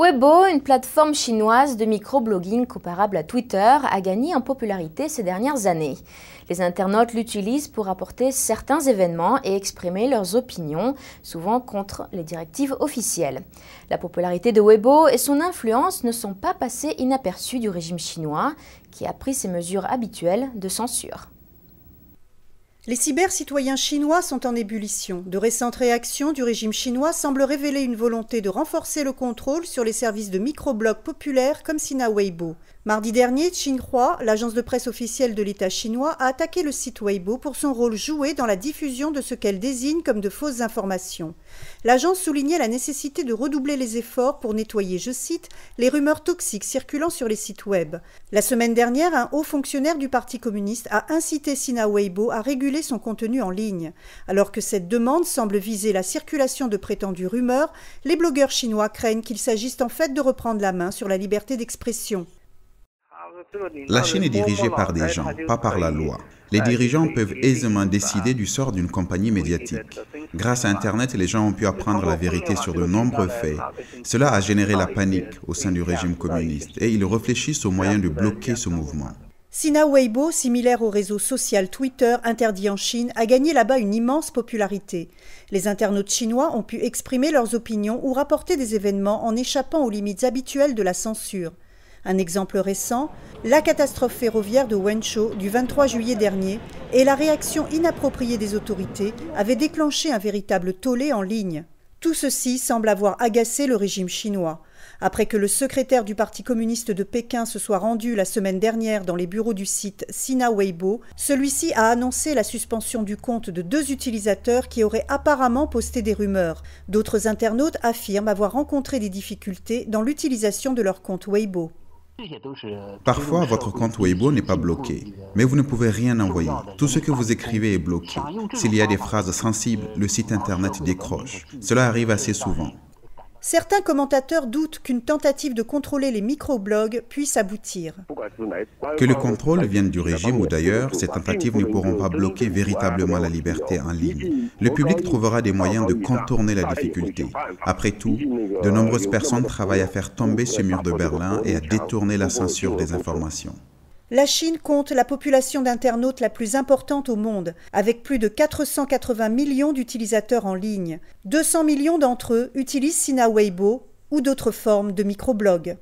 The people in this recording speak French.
Weibo, une plateforme chinoise de microblogging comparable à Twitter, a gagné en popularité ces dernières années. Les internautes l'utilisent pour apporter certains événements et exprimer leurs opinions, souvent contre les directives officielles. La popularité de Weibo et son influence ne sont pas passées inaperçues du régime chinois, qui a pris ses mesures habituelles de censure. Les cyber-citoyens chinois sont en ébullition. De récentes réactions du régime chinois semblent révéler une volonté de renforcer le contrôle sur les services de microblogs populaires comme Sina Weibo. Mardi dernier, Xinhua, l'agence de presse officielle de l'État chinois, a attaqué le site Weibo pour son rôle joué dans la diffusion de ce qu'elle désigne comme de fausses informations. L'agence soulignait la nécessité de redoubler les efforts pour nettoyer, je cite, les rumeurs toxiques circulant sur les sites web. La semaine dernière, un haut fonctionnaire du Parti communiste a incité Sina Weibo à réguler son contenu en ligne. Alors que cette demande semble viser la circulation de prétendues rumeurs, les blogueurs chinois craignent qu'il s'agisse en fait de reprendre la main sur la liberté d'expression. La Chine est dirigée par des gens, pas par la loi. Les dirigeants peuvent aisément décider du sort d'une compagnie médiatique. Grâce à Internet, les gens ont pu apprendre la vérité sur de nombreux faits. Cela a généré la panique au sein du régime communiste et ils réfléchissent aux moyens de bloquer ce mouvement. Sina Weibo, similaire au réseau social Twitter interdit en Chine, a gagné là-bas une immense popularité. Les internautes chinois ont pu exprimer leurs opinions ou rapporter des événements en échappant aux limites habituelles de la censure. Un exemple récent, la catastrophe ferroviaire de Wenzhou du 23 juillet dernier et la réaction inappropriée des autorités avaient déclenché un véritable tollé en ligne. Tout ceci semble avoir agacé le régime chinois. Après que le secrétaire du Parti communiste de Pékin se soit rendu la semaine dernière dans les bureaux du site Sina Weibo, celui-ci a annoncé la suspension du compte de deux utilisateurs qui auraient apparemment posté des rumeurs. D'autres internautes affirment avoir rencontré des difficultés dans l'utilisation de leur compte Weibo. Parfois, votre compte Weibo n'est pas bloqué, mais vous ne pouvez rien envoyer. Tout ce que vous écrivez est bloqué. S'il y a des phrases sensibles, le site Internet décroche. Cela arrive assez souvent. Certains commentateurs doutent qu'une tentative de contrôler les microblogs puisse aboutir. Que le contrôle vienne du régime ou d'ailleurs, ces tentatives ne pourront pas bloquer véritablement la liberté en ligne. Le public trouvera des moyens de contourner la difficulté. Après tout, de nombreuses personnes travaillent à faire tomber ce mur de Berlin et à détourner la censure des informations. La Chine compte la population d'internautes la plus importante au monde, avec plus de 480 millions d'utilisateurs en ligne. 200 millions d'entre eux utilisent Sina Weibo ou d'autres formes de microblogs.